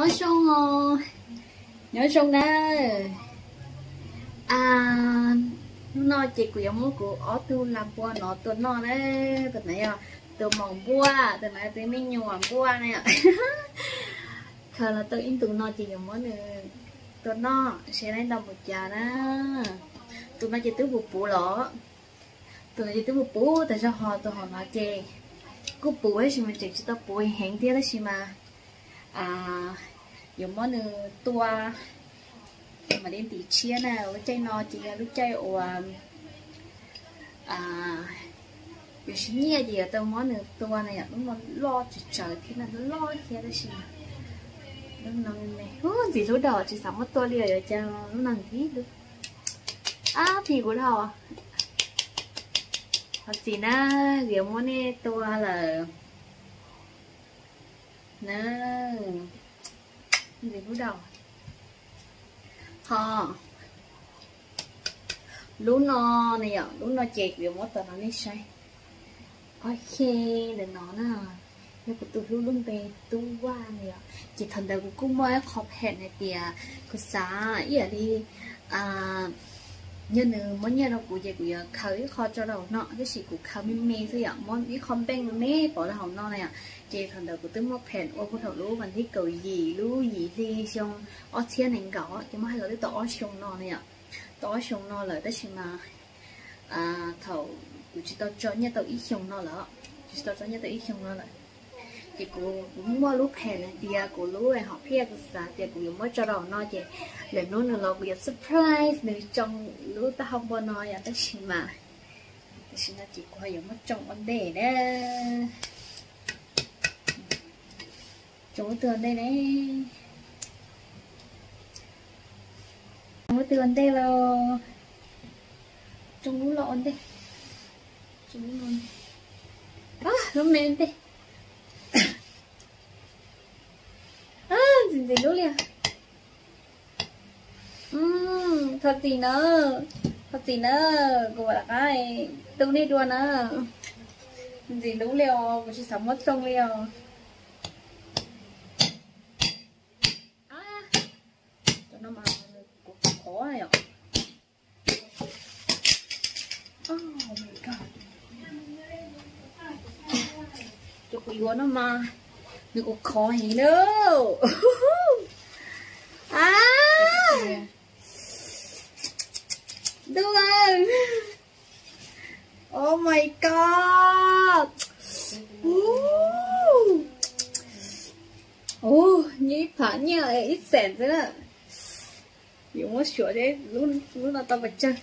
nhớ xong rồi nhớ xong đó. À nó chỉ của giống của ở tu làm bùa nó tu nó đấy từ này à từ mỏng bùa từ này từ mình nhiều mỏng bùa này à, khờ là tôi in tụ nó chỉ giống món nữa tụ nó sẽ lấy đồng một trà đó. Tụ nó chỉ tứ một bù lỏ, tụ nó chỉ tứ một bù tại sao họ tụ họ nói chê? Cứ bù ấy thì mình chỉ tao bù hẹn tiếc đó mà. À dùng món nữa tua. Mà đến tỷ chia nào lúc chay nó chỉ là lúc chay ồ à vì xin nhẹ gì ở tao món nữa tua này lúc mà lo chỉ trời thì là nó lo kia đó xí lúc nó nằm này ô gì lúc đầu chỉ sắm một tua liền rồi cho lúc nằm tí được. À thì của đầu à thật gì na, kiểu món này tua là nè gì lúc đầu ho, lú nó này ạ lú nó chẹt vì món tao nó đi say. Ok để nó nè nhưng của tôi luôn luôn về tu qua này ạ. Chỉ thần đời của cũng mới học hẹn này kìa. Có xã ý ở đi à nhân nữ muốn nhà đâu của gì của khởi khó cho đầu nọ. Cái gì của khá mê mê thôi ạ. Món cái không beng mê bỏ là hồng nọ này ạ chế thần đầu của tôi một hẹn ô của thầu lúa mình thấy cầu gì lúa gì thì xong ở thiên này gõ chứ mà hay là cái tổ xong nó này ạ tổ xong nó là đó xem mà à thầu của chị tôi cho nhà tao ít xong nó là chị tôi cho nhà tao ít xong nó là chị cô cũng mua lúa hè này thì của lúa này họ phía của cái 啥 thì cô cũng mới cho đầu nó chị lần nó nữa là cô surprise nếu trong lúa ta không bao nói à đó xem mà ta xin là chị cô hay mất trong vấn đề đó chỗ tường đây đấy chỗ tường đây là trong lũ lộn đây trong lũ lộn à nó mềm đây gì gì lúc liền. Uhm, thật gì nữa thật gì nữa cô bảo là cái tôi đi đua nữa gì lúc liều cô chỉ sống mất trong liều à, cho nó mà khó này ạ oh my god cho nó mà. Nó có khó gì nữa. À. Đúng rồi. Oh my god. Ô như phản như ít sẹn thế là dùng một sửa đấy luôn luôn là tao bật chân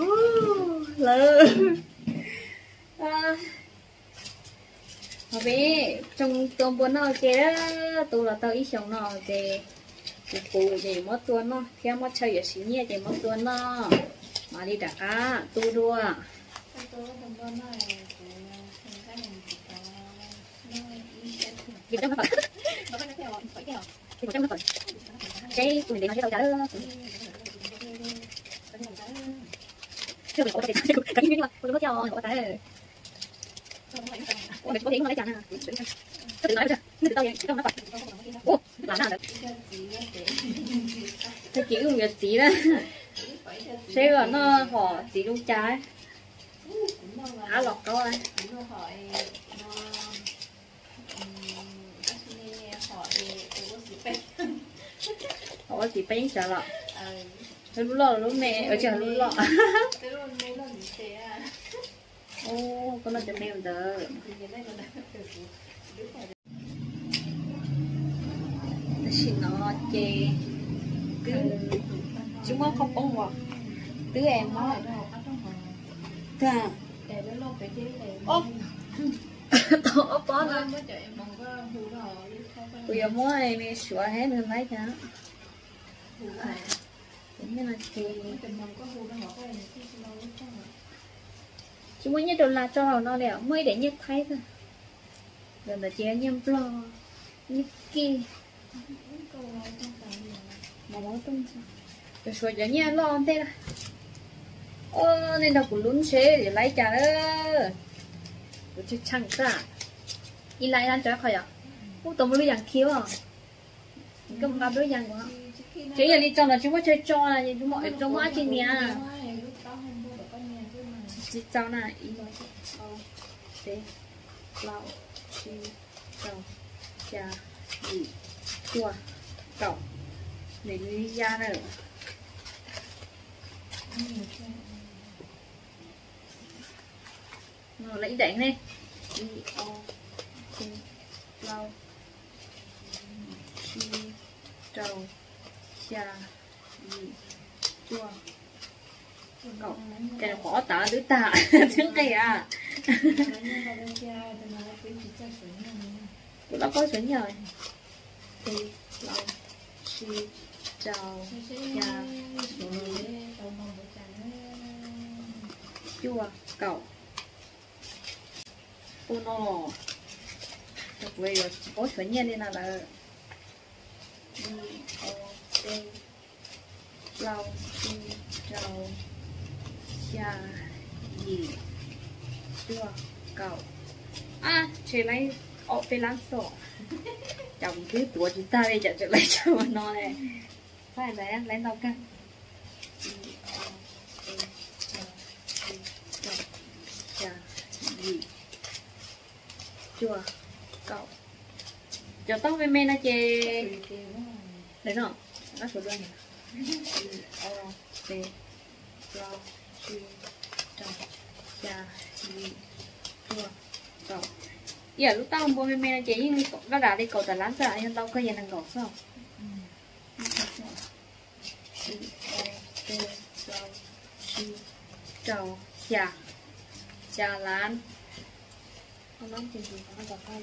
oh lơ mà bé trong tuần bốn nó kia tôi là tao ít sống nó thì cụ cụ thì mất tuần nó theo mất chơi ở xí nhẹ thì mất tuần nó mà đi đặt cá tu đua cái subscribe cho kênh Ghiền Mì Gõ Để không bỏ lỡ cái cái cái cái chưa cái cái cái cái cái mà cho họ cái Ủa, mày có tiếng nó lấy chàng à? Tự nói chưa? Tự tao vậy, không nó phải. Ủa, làm nào được? Tôi chỉ dùng việc chỉ đó. Thế rồi nó họ chỉ luôn trái. Á lọt câu đây. Họ có chỉ bánh sợ lọ. Lúc lọ lúc mẹ, ở chờ lúc lọ. Ô, con nó chấm mèo đỡ. Xin nó chê. Cứ chúng nó không bông vào. Tứ em nó. Dạ. Ô. Tổ bó nó. Bây giờ mua em đi sửa hết nên lấy cho. Cũng như là chê chúng mới nhất đồ là cho họ nó đẻo mới để nhất thấy thôi. Rồi là chế nhâm lo nhất kia. Mà máu tung sao rồi rồi cho lo thế là ô, nên đâu cũng lún xe để lấy trả đó. Của chưa chẳng cả đi lại ăn cho khỏi à? Cũng tao mới dàn khiếu à? Cái một cặp đứa quá chỉ giờ đi cho là chúng mới chơi cho là chúng mọi trong quá trên nhà. Chỉ cho là ý nói cháu Thế Lau Chi cháu Chà Gì Chua Cậu Để đi ra nữa Rồi lấy đánh đi đi o t lau chi trầu trà gì chua cậu cái này khó tả đứa ta. Tiếng cây à. Cũng đã có chuẩn rồi thì lau chi trầu trà chua cậu. Ô no được về rồi có chuẩn nhiên nên là là đi ô tê. Lau chi trầu trà gì? Chua cậu. À chị lấy ô tê láng sổ chồng thứ tuổi chúng ta bây giờ trở lại cho mà nó này phải lấy lấy đâu cả trà gì? Chua cậu. Cho tóc với men nó chê đấy không? Nó số đơn này o t lo chi trồng cha gì chua cậu giờ lúc tao mua men nó chê nhưng nó đã đi cầu tại láng sợ nhưng tao có gì năng gọt sao? Trầu cha cha lán không nói chuyện gì nó gặp hai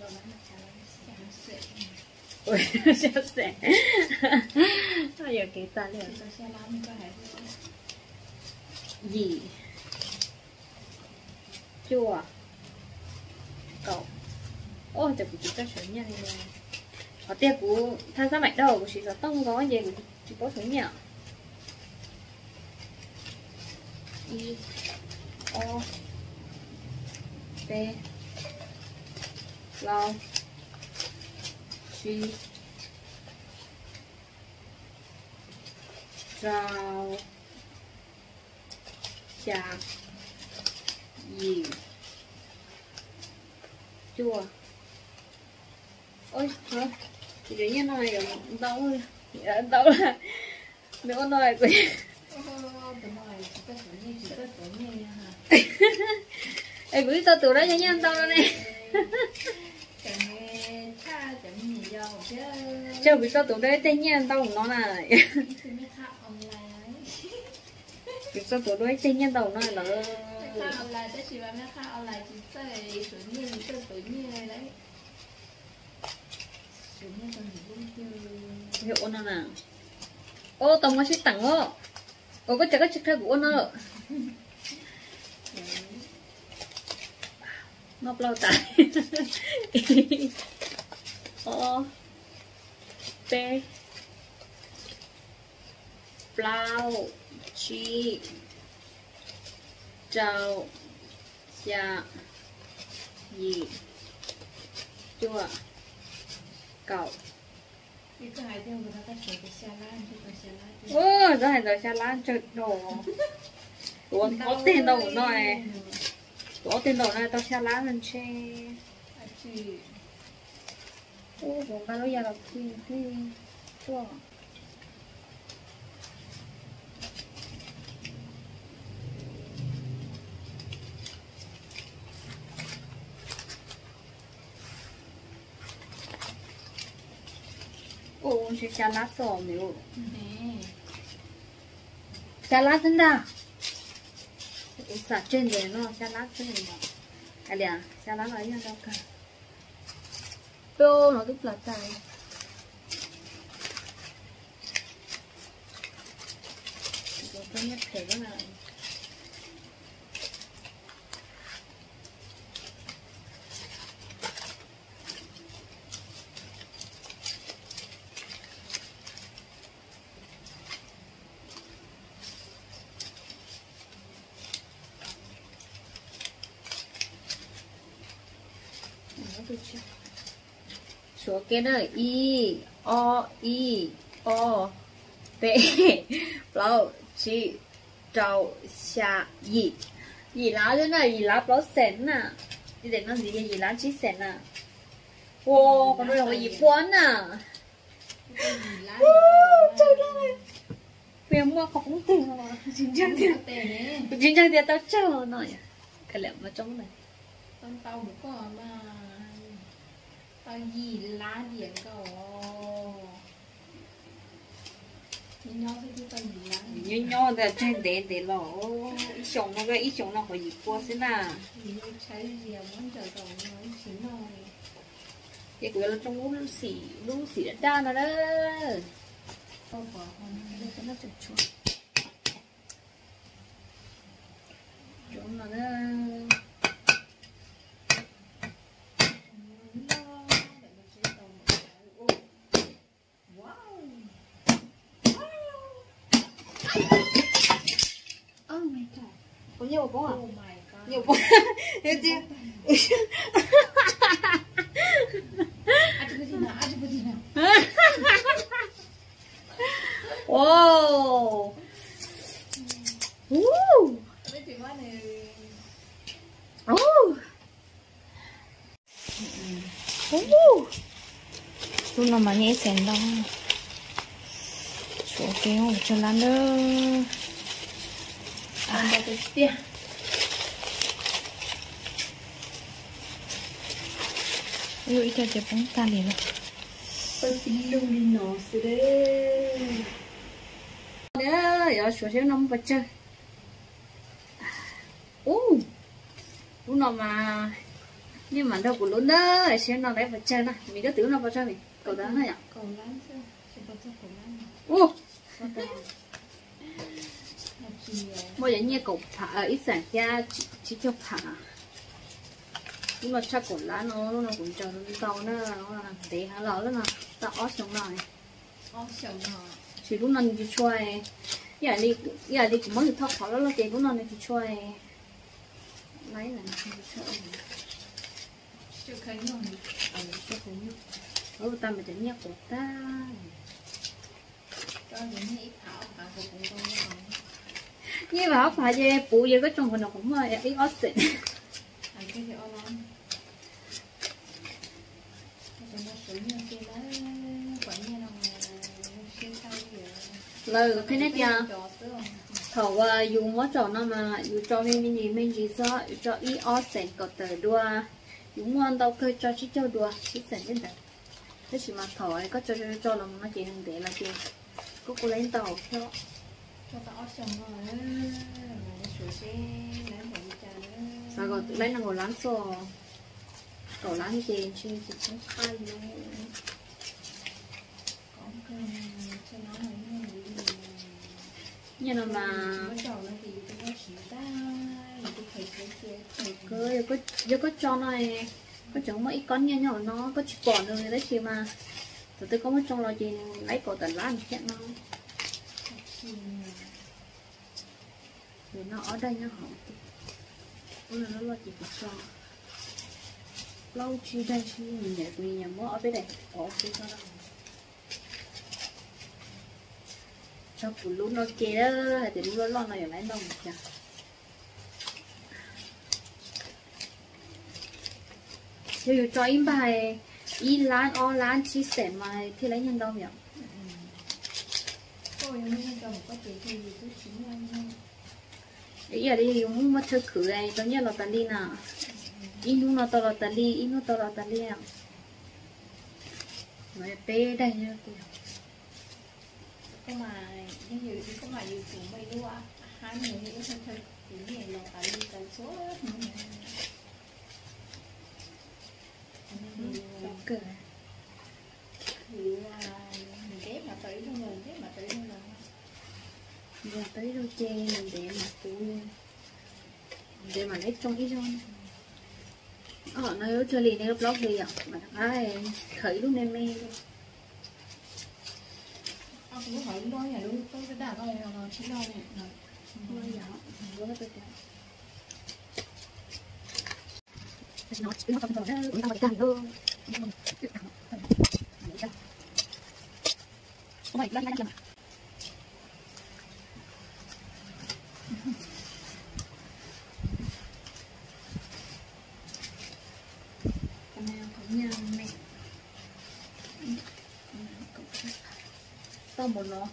rồi nó chả lấy ôi sẽ sẽ bây giờ kỹ ta liền gì? Chua cậu. Ôi trời cũng chúng ta sửa nhà này có tiền của tham gia mạnh đầu của chị có tông có gì của chị có số nhà i o t lau chi. Chào chả gì? Chua ôi thôi chị tự nhiên nói rồi đâu dạ, đâu là nếu nói của Ê, gửi tao tụi đó cho nha tao này Chờ gửi tao tụi đó tên nha tao cũng nói này Gửi tao tụi đó tên nha tao nói là online tới chị bà mẹ khác là chỉ tới số nhiên tới tối nhiên đấy số nhiên còn gì cũng Hiệu nó nè. Ô, tao có xích tặng ô Ô, có chắc có chắc thay của nó. Ngọc lâu tại ô p plau chi trầu dạ gì chua cậu. Lan lan ôi đó là rồi xa lan trời đồ Ủa, có tiền đâu nói có tiền đâu này tao xa lá lên xe à chị. Ô bọn cái đó giờ 꼬운 시 잘랐어 매우 네 잘라준다 사진데 너 잘라준다 아니야 잘라가 이냥 갈까 또 너도 플라타 이거 그냥 배가 나와 số cái đó y o y o b bao chỉ trâu xa y y lá thế này y lá bao sen à đi đến nó gì y lá chỉ sen à? Ô con đây là y bốn à? Gì trời ơi. Bây mua không cũng tiền mà. Chính trang tiền chính trang tiền tao chờ nói cái lẹm vào trong này. Con tàu một có mà tao gì lá điện cầu nhìn thì cái gì lá nhỏ nhỏ là trên để để lọ ít chồng nó cái ít sống nó phải qua thế nào. Trái gì muốn chờ cầu nói chín rồi cái của nó trong lúc xỉ lúc xỉ đã đa nó đó. Không có không đây cho nó chụp chuột chỗ nó đó oh my god có nhiều bông à Oh god. nhiều bông nhiều chưa wow Woo! Oh. Oh. Lúc nào mà nhẹ sén đâu. Số kéo một chân lăn đó. ăn vào cái tiền. Yêu ít cho bóng ta liền nhưng mà đâu có lớn đó, xem nào đấy vật chơi này Mình đã tưởng nó vật chơi mình. cầu đá này ạ. Cầu đá chứ. Chỉ có cho cầu lắm. Ô. Là à? mỗi giờ nghe cậu phá ở ít sản ra chỉ, cho phá nhưng mà chắc cũng lá nó nó cũng chờ nó tàu nó nó để hả lỡ đó nè tao ót xong rồi Ô, chồng họ. chỉ lúc nào thì chơi giờ đi giờ đi cũng mới thoát khỏi đó là tiền của nó thì chơi lấy là không chơi Chưa thấy rồi. ở ta mà chẳng nhắc của ta Cho những ít thảo và cũng cũng không. Như mà phải chứ bù giờ cái trong phần nó cũng là ít ót xịn gì lời cái này không? thầu à dùng mất trò nó mà dùng cho mình mình gì mình gì sao dùng cho ít ót sen có tờ đua dùng ngon đâu cơ cho chỉ cho đua chỉ sen đến đấy thế chỉ mà thầu ấy có cho cho cho là nó chỉ hàng để là tiền. Có cô lấy tàu theo sao còn lấy là ngồi láng xò cậu láng tiền chứ chị cũng khai luôn có cái cho nó là như này nhưng mà mà nó thì nó chỉ cái cứ có giờ có cho này có chẳng mấy con nhỏ nhỏ nó, có chỉ bỏ được đấy chị mà. Từ từ có một trong lo gì, lấy cổ tần lá chết nó thì nó ở đây nó hỏng Ôi là nó lo chỉ có cho. Lâu chi đây chi mình để mình nhà mỏ ở bên này. Ở phía sau đâu cho phụ lú nó kia đó thì lú nó lo nó lại đâu mà chả Giờ dù cho im bài y lan o lan chi sẻ mà thì lấy nhân đâu nhỉ? Tôi nhân chồng có thể thì tôi chỉ anh ý là đi dùng mất thức khử này tôi nhớ là tali đi nào. In nó to là tali đi in nó to là tali đi nào. Mà bé đây nhá có mà như vậy thì có mà chủ mày luôn à hai người thì thân thân thì như là tại đi tại số cười thì là mình ghép mà tới trong người ghép mà tới trong giờ tới đâu chê mình để mà tú để mà lấy trong ít trong ở nơi ở chơi liền này blog đi à mà ai khởi lúc nên mê à cũng hỏi đôi nhà luôn. Tôi sẽ đả coi là chỉ này. Rồi Ôi dạ, bữa tôi kìa. Nó chỉ nó không thôi, cũng tao phải càng hơn. không phải lăn lăn lăn con nào có nhà mẹ tao một nó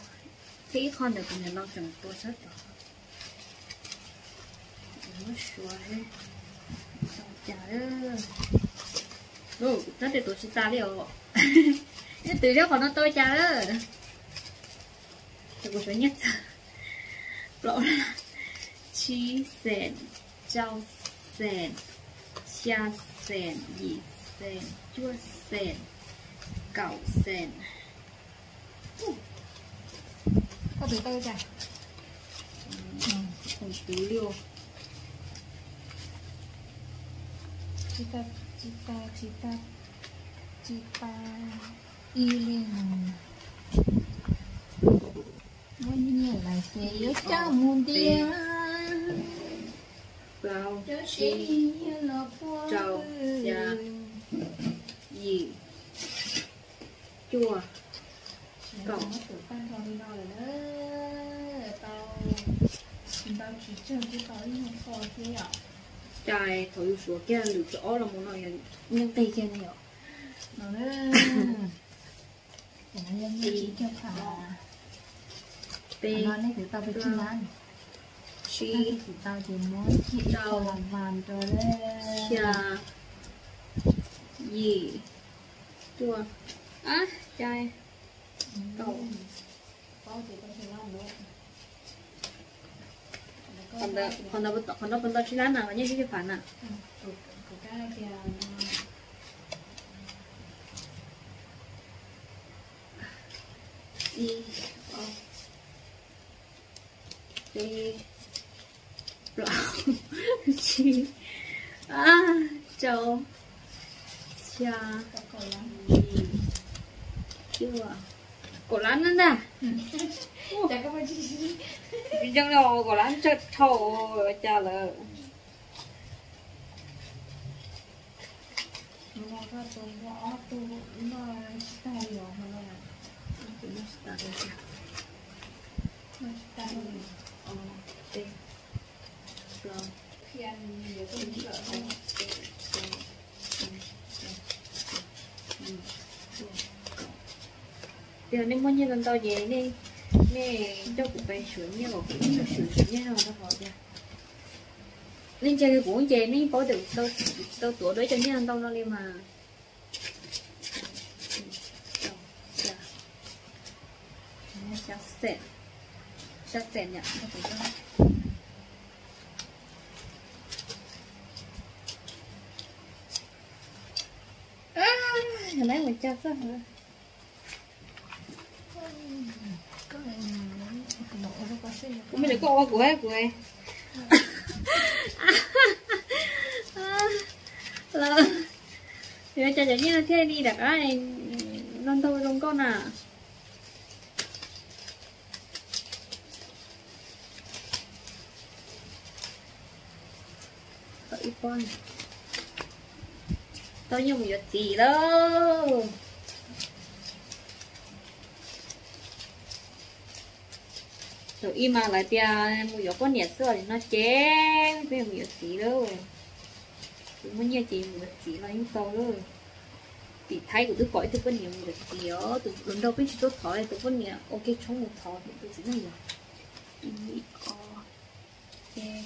thì con được con nhà lo chẳng to rất đó nó sure hết. Chả đó Ồ, tất để tôi sẽ ta liệu Nhất từ đó còn nó tôi chả đó Tôi có nhất lộ là Chi sen Chao sen Cha sen Yi sen Chua sen Cậu sen Ooh có từ từ Còn tứ liều Cita, cita, cita, cita, iling. Bao nhiêu là yếu cho muôn tiếng. Vào Cho chị là phố. Trầu, dạ. Yi Chua Cậu nó tự tan thôi đi nói là đó. Tao, tao chỉ chơi cái tao đi không khó thế ạ. Chai thổi xuống kia lửa chỗ là một loại nhân tây kia này ạ Nó đó. Để nó nhân chỉ cho khả. Tê Nó này thì tao phải chi lắm. Chi thì tao chỉ muốn chị Trầu. làm vàng rồi đấy Cha Yi Chua Á Chai Cậu có thì tao sẽ làm được Còn đó Còn đó bắt Còn đó bắt đầu chỉ là nào Nhớ cái phản à của cái kia Y O Tê Lão Chi Á Châu Cha có à, lắm Yi Chua Cổ lán nữa nè chắc có gì cái chân đầu của lán chết thầu cha là nó có tôi có tôi nó tay rồi mà nó nó tay khi ăn nhiều tôi cũng sợ không giờ nên bao nhiêu lần tao về đi. Nè cho cụ về sửa nha cũng cho sửa sửa nha rồi tao hỏi ra nên chơi cái cụ chơi nên có được tao tao tuổi đấy cho nhau tao nó đi mà. Dạ. Chắc sẽ chắc sệt nhỉ à, hồi nãy mình chắc sao hả? có người nổ nó có xinh cũng mình có của ấy của ấy là ờ, giờ ờ. dạ, cho cho như thế đi đặt ai non thôi không con à. Có con tôi như một gì đâu rồi im mà lại tia mua gió con nhẹ xưa thì nó chế bây giờ giọt gì đâu thì muốn như chị một giọt gì là những câu rồi thì thấy của tôi gọi tôi vẫn nhiều một giọt gì đó tôi lần đầu biết tôi thổi tôi vẫn nhiều ok chống một thổi thì tôi chỉ nói là i o e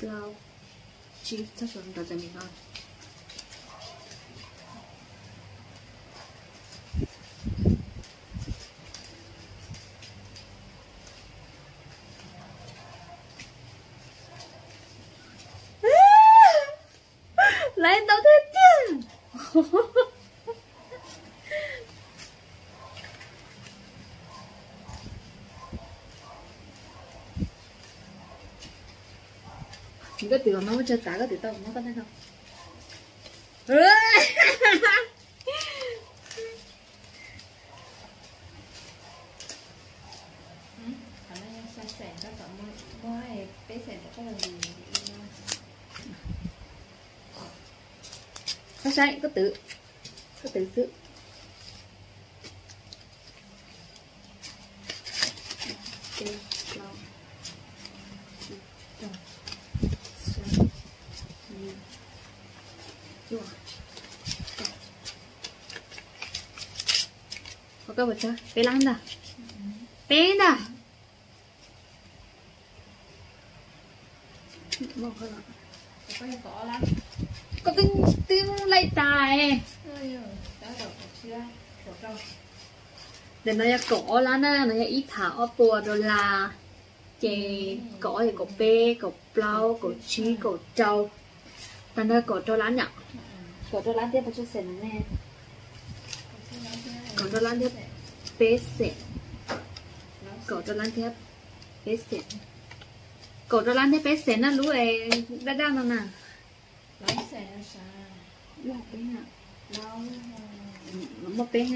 lao chi chắc chắn là mình nói lấy đâu thế chứ. Chỉ có từ nó cho tả có từ tao nó có thấy không? Khả năng xa xẻ các bạn mua mua ai bé xẻ các là gì có sai có tự có tự sự có cái bật chưa? Bé lắm đã bé đã một cái nào có những cỏ lắm có cái tiếng đâu để nó ya cỏ lá na nó ya ít thả ở bùa đồ là chè cỏ thì cỏ bê cỏ plau cỏ chi cỏ trâu. Thành ra cỏ trâu lá nhở cỏ trâu lá tiếp vào cho sền nè. Cỏ trâu lá tiếp bê sền cỏ trâu lá tiếp bê sền cỏ trâu lá tiếp bê sền nó lú ấy đã đau nó nè? Lấy xe nó xa lú bê nè lâu nó mất bê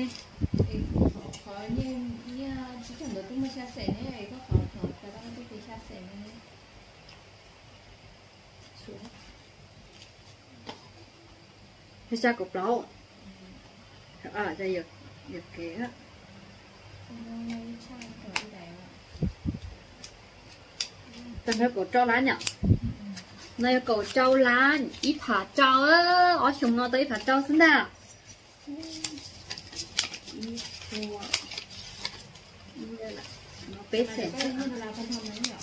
khó như như chỉ cần được tôi mới xa xe này có khó khó cái tôi phải xa xe này Thế sao cục đó À, đây giật Giật kìa nó lấy chai rồi lá này cổ trâu lá Ít thả trâu á Ở chung nó tới thả trâu xin nào. Ít thua Đây là Nó bế mà sẻ cái như là không không lấy nhỏ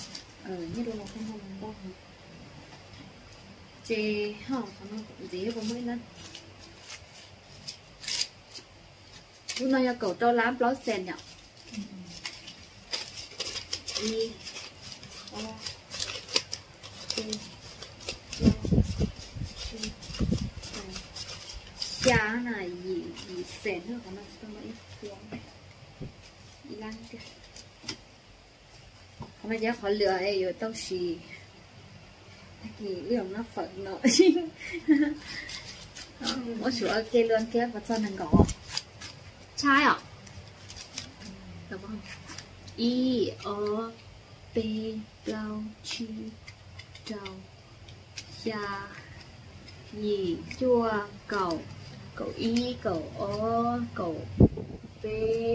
Ờ, như đồ mà không không không không Chê Không, nó cũng dễ vào mới lên Lúc này cổ trâu lá Bló sen nhở Y O T Giá này gì gì sen nữa còn nó sao nó ít xuống. Ý lăng kìa. Hôm nay giá khó lựa ấy rồi tao xì. Thì lượng nó phận nó. Mỗi chỗ kia luôn kia và cho nàng gõ. Chai ạ Được không? Y, O, P, Lao, Chi, Trâu, Xa, Nhì, Chua, Cầu, Cầu Y, Cầu O, Cầu P,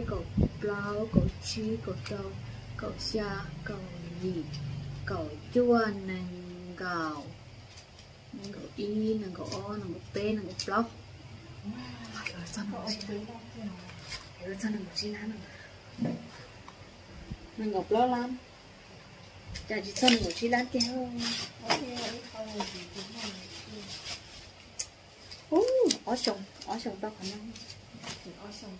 Cầu Lao, Cầu Chi, Cầu Trâu, Cầu Xa, Cầu Nhì, Cầu Chua, Nàng Gào, Nàng Gào Y, Nàng Gào O, Nàng Gào P, Nàng Rồi, sao nó có chỉ ông quý lắm. Rồi, sao nó chỉ nán rồi Nàng Gào Lao lắm Chả chỉ sao nó chỉ nán kia không ok ấy không là gì cũng là Ú, ở sông, ở sông tao khả năng thì ở sông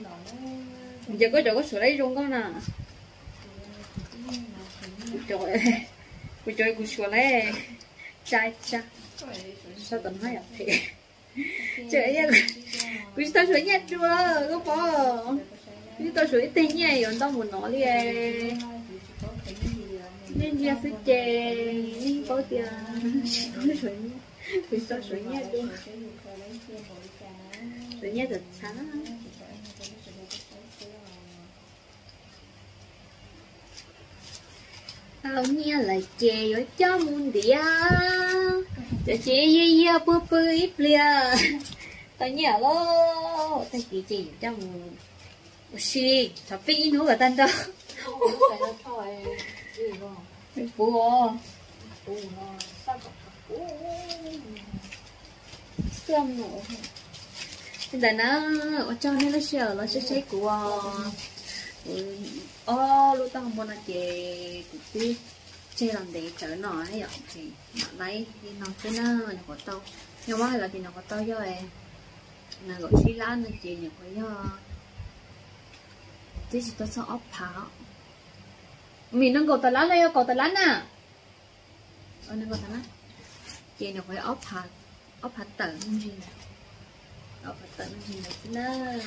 đó Giờ có chỗ có sữa lấy luôn con nè. Trời Cô chơi cô sữa lấy Chai chai. Sao tao nói vậy thì Trời ơi Cô tao sữa nhạt chưa Có. Bỏ Cô tao sữa tên nha Rồi tao muốn nói đi nên ra sữa chè, Nên có tiền. Có sữa Cô tao sữa nhạt đi Sữa nhạt thật sáng. Tao nghe là chè ở cho muôn địa Chè chè ye ye bơ bơ, ít lia Tao nghe lo Tao chỉ chè ở cho muôn Ôi Sao biết ý nữa là tên đó Bùa? Xâm nổ Hiện tại nó Ở cho nên nó sợ Nó sẽ sẽ của ô lúc tao muốn là chị tí chơi làm để chở nó ấy vậy thì nó lấy thì nó cái nó tao nhưng mà là thì nó có tao cho em là gọi xí lá nên chị nhà của do. Tí chỉ tao ốc phá mình đang gọi tao lá đây gọi tao lá nè. Ờ nên gọi tao lá chị nhà của ốc hạt ốc hạt tận gì ốc hạt tận gì này nè